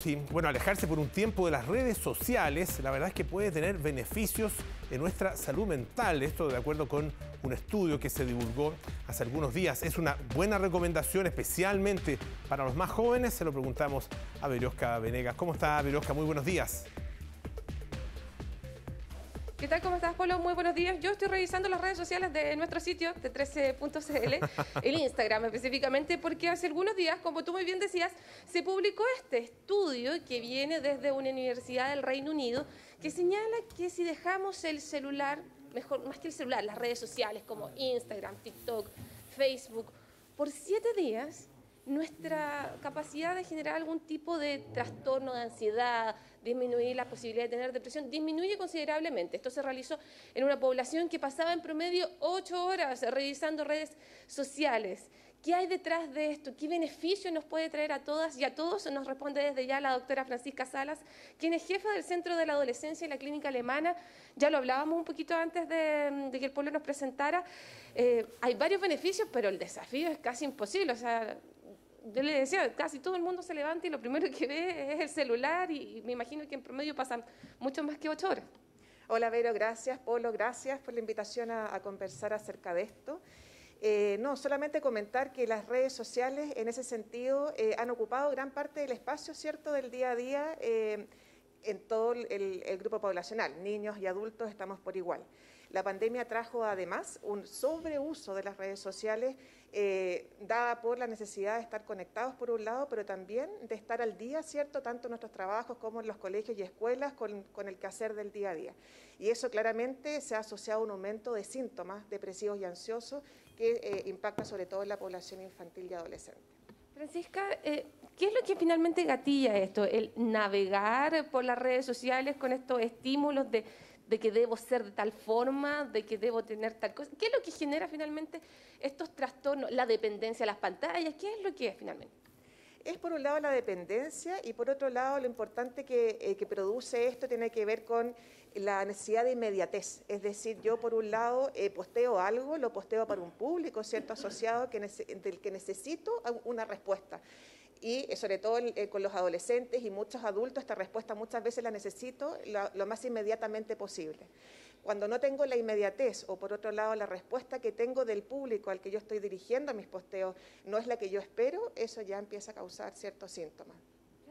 Sí, bueno, alejarse por un tiempo de las redes sociales, la verdad es que puede tener beneficios en nuestra salud mental. Esto de acuerdo con un estudio que se divulgó hace algunos días. Es una buena recomendación, especialmente para los más jóvenes. Se lo preguntamos a Veriosca Venegas. ¿Cómo está, Veriosca? Muy buenos días. ¿Qué tal? ¿Cómo estás, Polo? Muy buenos días. Yo estoy revisando las redes sociales de nuestro sitio, de 13.cl, el Instagram específicamente, porque hace algunos días, como tú muy bien decías, se publicó este estudio que viene desde una universidad del Reino Unido que señala que si dejamos el celular, mejor, más que el celular, las redes sociales como Instagram, TikTok, Facebook, por siete días, nuestra capacidad de generar algún tipo de trastorno de ansiedad, disminuir la posibilidad de tener depresión, disminuye considerablemente. Esto se realizó en una población que pasaba en promedio ocho horas revisando redes sociales. ¿Qué hay detrás de esto? ¿Qué beneficio nos puede traer a todas y a todos? Nos responde desde ya la doctora Francisca Salas, quien es jefa del Centro de la Adolescencia y la Clínica Alemana. Ya lo hablábamos un poquito antes de, que el pueblo nos presentara. Eh, hay varios beneficios, pero el desafío es casi imposible. O sea, yo le decía, casi todo el mundo se levanta y lo primero que ve es el celular y, me imagino que en promedio pasan mucho más que ocho horas. Hola Vero, gracias. Polo, gracias por la invitación a, conversar acerca de esto. Eh, no, solamente comentar que las redes sociales en ese sentido eh, han ocupado gran parte del espacio, ¿cierto?, del día a día eh, en todo el, el, grupo poblacional, niños y adultos estamos por igual. La pandemia trajo además un sobreuso de las redes sociales eh, dada por la necesidad de estar conectados por un lado, pero también de estar al día, ¿cierto?, tanto en nuestros trabajos como en los colegios y escuelas con, el quehacer del día a día. Y eso claramente se ha asociado a un aumento de síntomas depresivos y ansiosos que eh, impacta sobre todo en la población infantil y adolescente. Francisca, eh, ¿qué es lo que finalmente gatilla esto? El navegar por las redes sociales con estos estímulos de que debo ser de tal forma, de que debo tener tal cosa. ¿Qué es lo que genera finalmente estos trastornos? La dependencia a las pantallas, ¿qué es lo que es finalmente? Es por un lado la dependencia y por otro lado lo importante que, eh, produce esto tiene que ver con la necesidad de inmediatez. Es decir, yo por un lado eh, posteo algo, lo posteo para un público, ¿cierto? Asociado que del que necesito una respuesta y eh, sobre todo eh, con los adolescentes y muchos adultos, esta respuesta muchas veces la necesito lo, más inmediatamente posible. Cuando no tengo la inmediatez o por otro lado la respuesta que tengo del público al que yo estoy dirigiendo mis posteos no es la que yo espero, eso ya empieza a causar ciertos síntomas.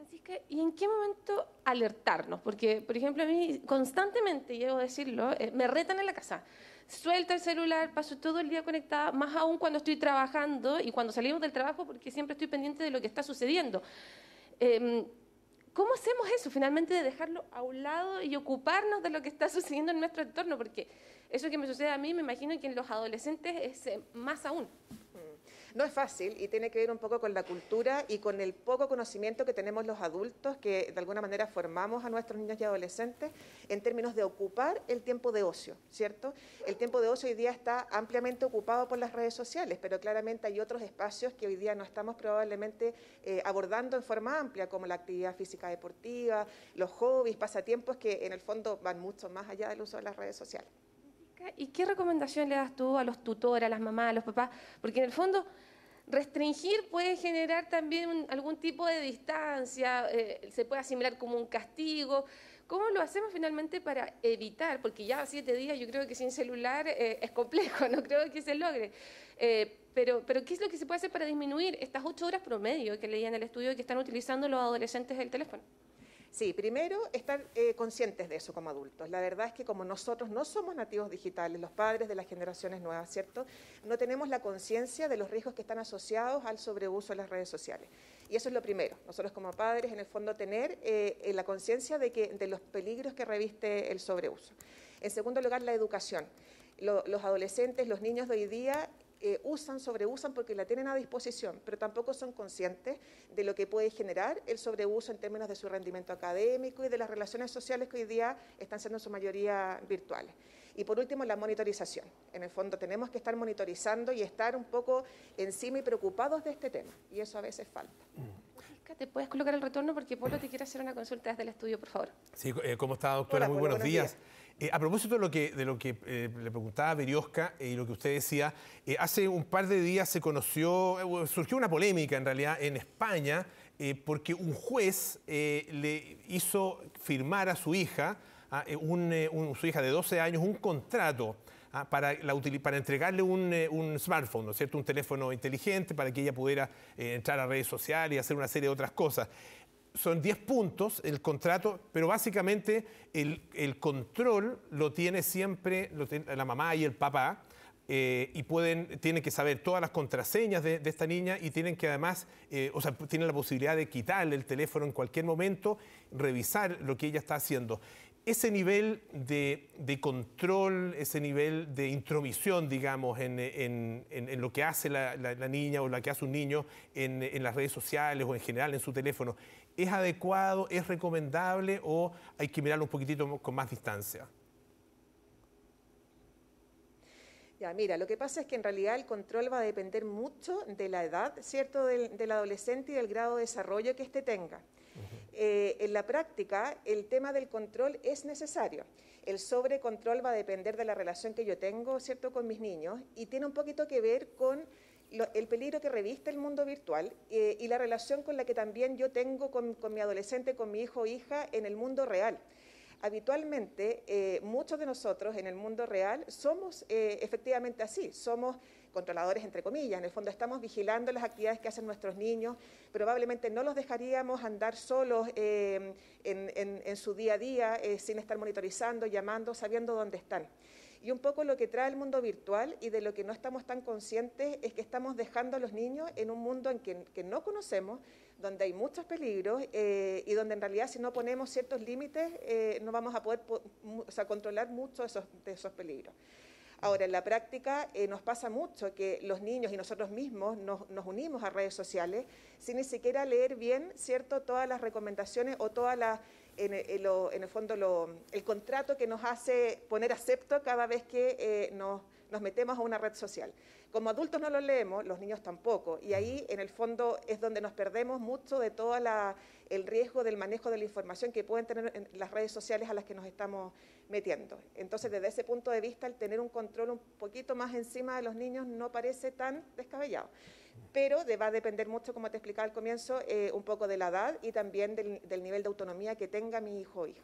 Francisca, ¿y en qué momento alertarnos? Porque, por ejemplo, a mí constantemente, llego a decirlo, eh, me retan en la casa suelta el celular, paso todo el día conectada, más aún cuando estoy trabajando y cuando salimos del trabajo porque siempre estoy pendiente de lo que está sucediendo. Em, ¿Cómo hacemos eso finalmente de dejarlo a un lado y ocuparnos de lo que está sucediendo en nuestro entorno? Porque eso que me sucede a mí, me imagino que en los adolescentes es eh, más aún. No es fácil y tiene que ver un poco con la cultura y con el poco conocimiento que tenemos los adultos que de alguna manera formamos a nuestros niños y adolescentes en términos de ocupar el tiempo de ocio, ¿cierto? El tiempo de ocio hoy día está ampliamente ocupado por las redes sociales, pero claramente hay otros espacios que hoy día no estamos probablemente eh, abordando en forma amplia, como la actividad física deportiva, los hobbies, pasatiempos que en el fondo van mucho más allá del uso de las redes sociales. ¿Y qué recomendación le das tú a los tutores, a las mamás, a los papás? Porque en el fondo restringir puede generar también algún tipo de distancia, eh, se puede asimilar como un castigo. ¿Cómo lo hacemos finalmente para evitar? Porque ya siete días yo creo que sin celular eh, es complejo, no creo que se logre. Eh, pero, pero, ¿qué es lo que se puede hacer para disminuir estas ocho horas promedio que leía en el estudio que están utilizando los adolescentes del teléfono? Sí, primero estar eh, conscientes de eso como adultos. La verdad es que como nosotros no somos nativos digitales, los padres de las generaciones nuevas, ¿cierto? No tenemos la conciencia de los riesgos que están asociados al sobreuso de las redes sociales. Y eso es lo primero. Nosotros como padres, en el fondo, tener eh, la conciencia de, que, de los peligros que reviste el sobreuso. En segundo lugar, la educación. los adolescentes, los niños de hoy día eh, usan, sobreusan porque la tienen a disposición, pero tampoco son conscientes de lo que puede generar el sobreuso en términos de su rendimiento académico y de las relaciones sociales que hoy día están siendo en su mayoría virtuales. Y por último, la monitorización. En el fondo tenemos que estar monitorizando y estar un poco encima y preocupados de este tema, y eso a veces falta. ¿Te puedes colocar el retorno? Porque Polo te quiere hacer una consulta desde el estudio, por favor. Sí, eh, ¿cómo está, doctora? Muy buenos, días. Eh, a propósito de lo que, de lo que eh, le preguntaba Veriosca y lo que usted decía, hace un par de días se conoció, surgió una polémica en realidad en España porque un juez le hizo firmar a su hija, a, su hija de 12 años, un contrato Ah, para, para entregarle eh, un, smartphone, ¿no es cierto? Un teléfono inteligente para que ella pudiera eh, entrar a redes sociales y hacer una serie de otras cosas. Son 10 puntos el contrato, pero básicamente el, control lo tiene siempre la mamá y el papá. Eh, y pueden, tienen que saber todas las contraseñas de, esta niña y tienen que además, o sea, la posibilidad de quitarle el teléfono en cualquier momento, revisar lo que ella está haciendo ese nivel de, control, ese nivel de intromisión, digamos, en, lo que hace la, niña o lo que hace un niño en, las redes sociales o en general en su teléfono, ¿es adecuado, es recomendable o hay que mirarlo un poquitito con más distancia? Ya, mira, lo que pasa es que en realidad el control va a depender mucho de la edad, ¿cierto?, del, adolescente y del grado de desarrollo que éste tenga. Eh, en la práctica, el tema del control es necesario. El sobrecontrol va a depender de la relación que yo tengo, ¿cierto?, con mis niños y tiene un poquito que ver con el peligro que reviste el mundo virtual eh, y la relación con la que también yo tengo con, mi adolescente, con mi hijo o hija en el mundo real. Habitualmente, eh, muchos de nosotros en el mundo real somos efectivamente así, somos controladores entre comillas. En el fondo estamos vigilando las actividades que hacen nuestros niños. Probablemente no los dejaríamos andar solos eh, en, su día a día eh, sin estar monitorizando, llamando, sabiendo dónde están. Y un poco lo que trae el mundo virtual y de lo que no estamos tan conscientes es que estamos dejando a los niños en un mundo en que, no conocemos, donde hay muchos peligros eh, y donde en realidad si no ponemos ciertos límites no vamos a poder controlar mucho esos, de esos peligros. Ahora, en la práctica eh, nos pasa mucho que los niños y nosotros mismos nos, unimos a redes sociales sin ni siquiera leer bien, ¿cierto?, todas las recomendaciones o todas las, en, el fondo, el contrato que nos hace poner acepto cada vez que eh, nos, nos metemos a una red social. Como adultos no lo leemos, los niños tampoco, y ahí en el fondo es donde nos perdemos mucho de todo el riesgo del manejo de la información que pueden tener en las redes sociales a las que nos estamos metiendo. Entonces, desde ese punto de vista, el tener un control un poquito más encima de los niños no parece tan descabellado. Pero va a depender mucho, como te explicaba al comienzo, eh, un poco de la edad y también del nivel de autonomía que tenga mi hijo o hija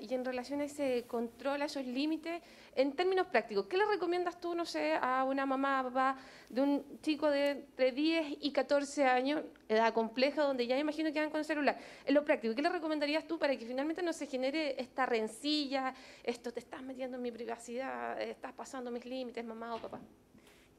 y en relación a ese control, a esos límites, en términos prácticos, ¿qué le recomiendas tú, no sé, a una mamá, papá de un chico de entre 10 y 14 años, edad compleja, donde ya imagino que van con el celular? En lo práctico, ¿qué le recomendarías tú para que finalmente no se genere esta rencilla, esto te estás metiendo en mi privacidad, estás pasando mis límites, mamá o papá?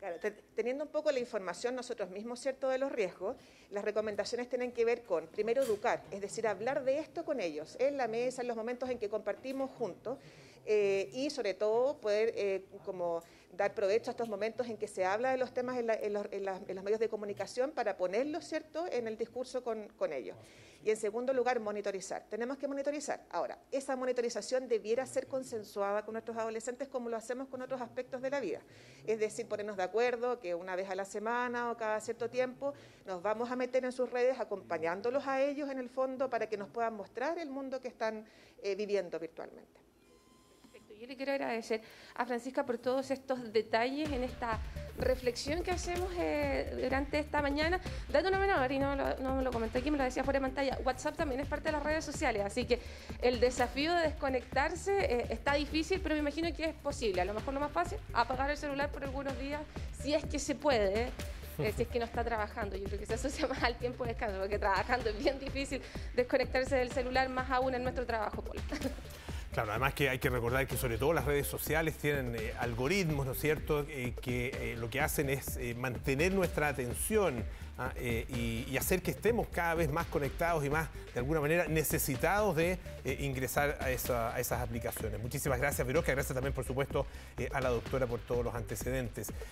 Claro, teniendo un poco la información nosotros mismos, ¿cierto?, de los riesgos, las recomendaciones tienen que ver con, primero, educar, es decir, hablar de esto con ellos, en la mesa, en los momentos en que compartimos juntos, eh, y sobre todo poder eh, como dar provecho a estos momentos en que se habla de los temas en, los, medios de comunicación para ponerlos cierto en el discurso con, ellos. Y en segundo lugar, monitorizar. Tenemos que monitorizar. Ahora, esa monitorización debiera ser consensuada con nuestros adolescentes como lo hacemos con otros aspectos de la vida. Es decir, ponernos de acuerdo que una vez a la semana o cada cierto tiempo nos vamos a meter en sus redes acompañándolos a ellos en el fondo para que nos puedan mostrar el mundo que están eh, viviendo virtualmente. Yo le quiero agradecer a Francisca por todos estos detalles en esta reflexión que hacemos eh, durante esta mañana. Date una menor, y no, no me lo comenté aquí, me lo decía fuera de pantalla, WhatsApp también es parte de las redes sociales, así que el desafío de desconectarse eh, está difícil, pero me imagino que es posible. A lo mejor lo más fácil, apagar el celular por algunos días, si es que se puede. Eh, si es que no está trabajando. Yo creo que se asocia más al tiempo de descanso, porque trabajando es bien difícil desconectarse del celular, más aún en nuestro trabajo, Paul. Claro, además que hay que recordar que sobre todo las redes sociales tienen eh, algoritmos, ¿no es cierto?, eh, que eh, lo que hacen es mantener nuestra atención ¿ah? y, hacer que estemos cada vez más conectados y más, de alguna manera, necesitados de ingresar a, esas aplicaciones. Muchísimas gracias, Verónica. Gracias también, por supuesto, a la doctora por todos los antecedentes.